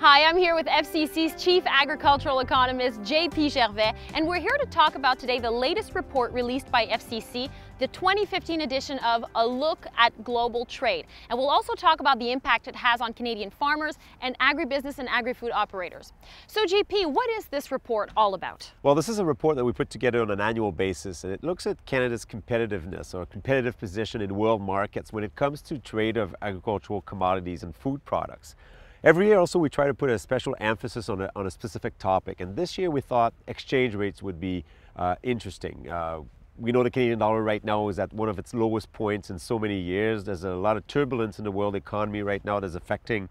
Hi, I'm here with FCC's Chief Agricultural Economist, JP Gervais, and we're here to talk about today the latest report released by FCC, the 2015 edition of A Look at Global Trade. And we'll also talk about the impact it has on Canadian farmers and agribusiness and agri-food operators. So JP, what is this report all about? Well, this is a report that we put together on an annual basis, and it looks at Canada's competitiveness or competitive position in world markets when it comes to trade of agricultural commodities and food products. Every year also we try to put a special emphasis on a, on a specific topic and this year we thought exchange rates would be uh, interesting. Uh, we know the Canadian dollar right now is at one of its lowest points in so many years. There's a lot of turbulence in the world economy right now that's affecting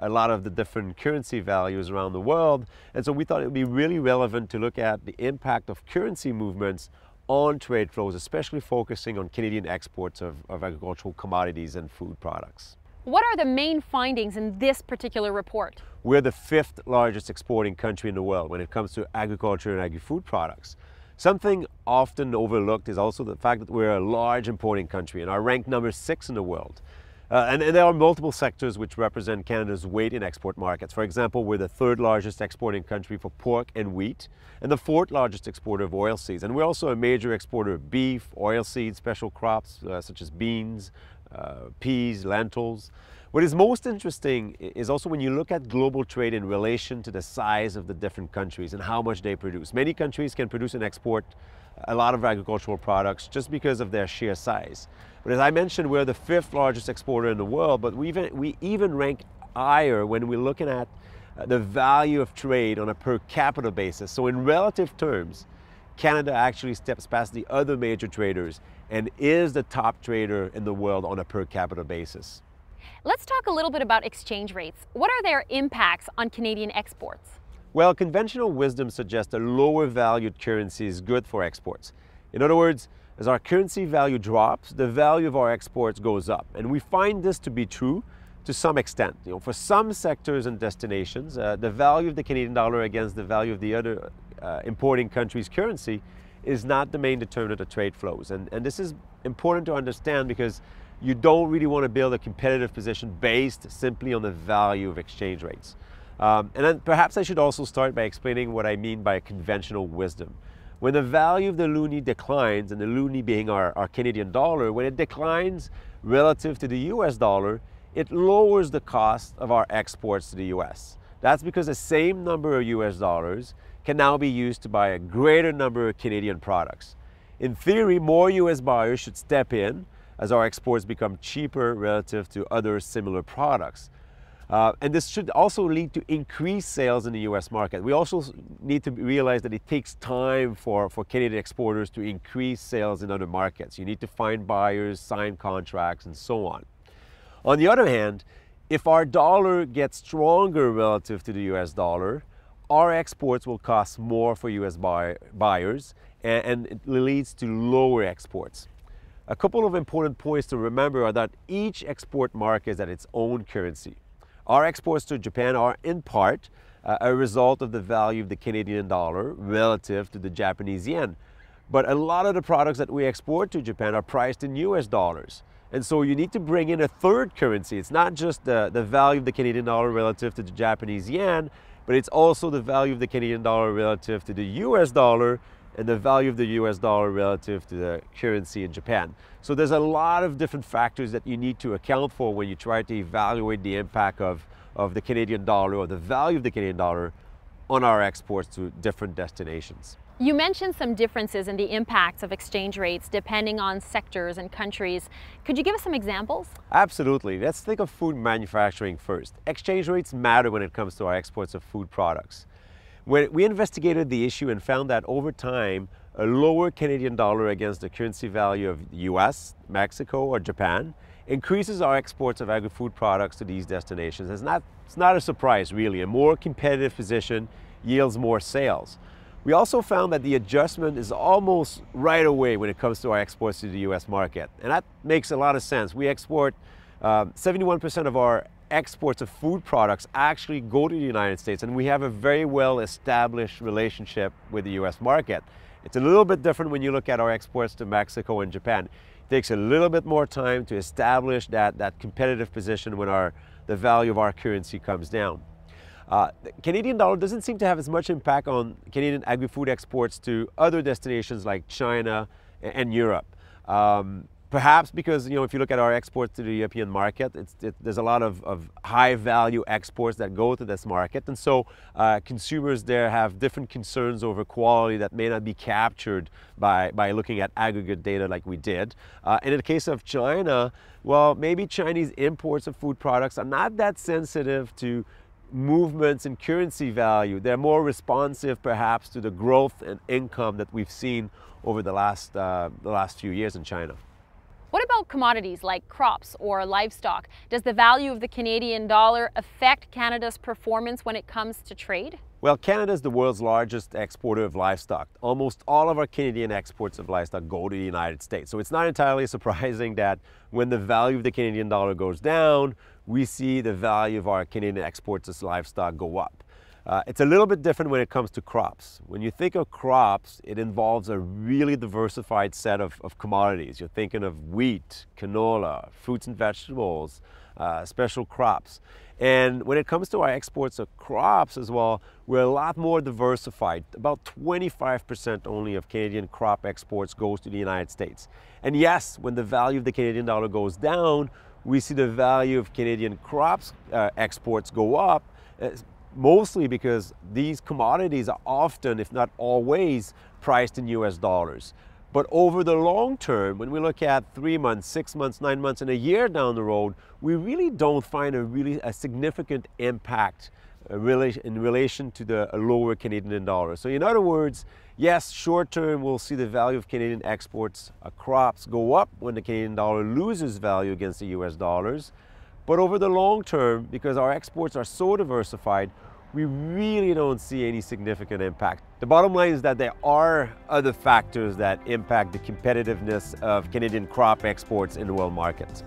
a lot of the different currency values around the world. And so we thought it would be really relevant to look at the impact of currency movements on trade flows, especially focusing on Canadian exports of, of agricultural commodities and food products. What are the main findings in this particular report? We're the fifth largest exporting country in the world when it comes to agriculture and agri-food products. Something often overlooked is also the fact that we're a large importing country and are ranked number six in the world. Uh, and, and, there are multiple sectors which represent Canada's weight in export markets. For example, we're the third largest exporting country for pork and wheat, and the fourth largest exporter of oilseeds. And we're also a major exporter of beef, oilseeds, special crops uh, such as beans, uh, peas, lentils. What is most interesting is also when you look at global trade in relation to the size of the different countries and how much they produce. Many countries can produce and export a lot of agricultural products just because of their sheer size. But as I mentioned, we're the fifth largest exporter in the world, but we even, we even rank higher when we're looking at uh, the value of trade on a per capita basis. So in relative terms, Canada actually steps past the other major traders and is the top trader in the world on a per capita basis. Let's talk a little bit about exchange rates. What are their impacts on Canadian exports? Well, conventional wisdom suggests a lower valued currency is good for exports. In other words, as our currency value drops, the value of our exports goes up. And we find this to be true to some extent. You know, for some sectors and destinations, uh, the value of the Canadian dollar against the value of the other uh, importing country's currency is not the main determinant of trade flows. And, and this is important to understand because you don't really want to build a competitive position based simply on the value of exchange rates. Um, and then perhaps I should also start by explaining what I mean by conventional wisdom. When the value of the loonie declines, and the loonie being our, our Canadian dollar, when it declines relative to the US dollar, it lowers the cost of our exports to the US. That's because the same number of US dollars can now be used to buy a greater number of Canadian products. In theory, more US buyers should step in as our exports become cheaper relative to other similar products. Uh, and this should also lead to increased sales in the US market. We also need to realize that it takes time for, for Canadian exporters to increase sales in other markets. You need to find buyers, sign contracts, and so on. On the other hand, if our dollar gets stronger relative to the US dollar, our exports will cost more for US buy, buyers and, and it leads to lower exports. A couple of important points to remember are that each export market is at its own currency. Our exports to Japan are in part uh, a result of the value of the Canadian dollar relative to the Japanese yen. But a lot of the products that we export to Japan are priced in US dollars. And so you need to bring in a third currency. It's not just the, the value of the Canadian dollar relative to the Japanese yen, but it's also the value of the Canadian dollar relative to the US dollar and the value of the US dollar relative to the currency in Japan. So there's a lot of different factors that you need to account for when you try to evaluate the impact of, of the Canadian dollar or the value of the Canadian dollar on our exports to different destinations. You mentioned some differences in the impacts of exchange rates depending on sectors and countries. Could you give us some examples? Absolutely. Let's think of food manufacturing first. Exchange rates matter when it comes to our exports of food products. When we investigated the issue and found that over time, a lower Canadian dollar against the currency value of the US, Mexico, or Japan increases our exports of agri-food products to these destinations. It's not, it's not a surprise, really. A more competitive position yields more sales. We also found that the adjustment is almost right away when it comes to our exports to the US market. And that makes a lot of sense. We export 71% uh, of our exports of food products actually go to the United States and we have a very well established relationship with the US market. It's a little bit different when you look at our exports to Mexico and Japan. It takes a little bit more time to establish that, that competitive position when our, the value of our currency comes down. Uh, the Canadian dollar doesn't seem to have as much impact on Canadian agri-food exports to other destinations like China and Europe. Um, Perhaps because, you know, if you look at our exports to the European market, it, there's a lot of, of, high value exports that go to this market. And so uh, consumers there have different concerns over quality that may not be captured by, by looking at aggregate data like we did. Uh, and in the case of China, well, maybe Chinese imports of food products are not that sensitive to movements in currency value. They're more responsive perhaps to the growth and income that we've seen over the last, uh, the last few years in China. What about commodities like crops or livestock? Does the value of the Canadian dollar affect Canada's performance when it comes to trade? Well, Canada is the world's largest exporter of livestock. Almost all of our Canadian exports of livestock go to the United States. So it's not entirely surprising that when the value of the Canadian dollar goes down, we see the value of our Canadian exports as livestock go up. Uh, it's a little bit different when it comes to crops. When you think of crops, it involves a really diversified set of, of commodities. You're thinking of wheat, canola, fruits and vegetables, uh, special crops. And when it comes to our exports of crops as well, we're a lot more diversified. About 25% only of Canadian crop exports goes to the United States. And yes, when the value of the Canadian dollar goes down, we see the value of Canadian crops uh, exports go up, uh, mostly because these commodities are often, if not always, priced in US dollars. But over the long term, when we look at three months, six months, nine months, and a year down the road, we really don't find a really a significant impact in relation to the lower Canadian dollar. So in other words, yes, short term we'll see the value of Canadian exports uh, crops go up when the Canadian dollar loses value against the US dollars. But over the long term, because our exports are so diversified, we really don't see any significant impact. The bottom line is that there are other factors that impact the competitiveness of Canadian crop exports in the world markets.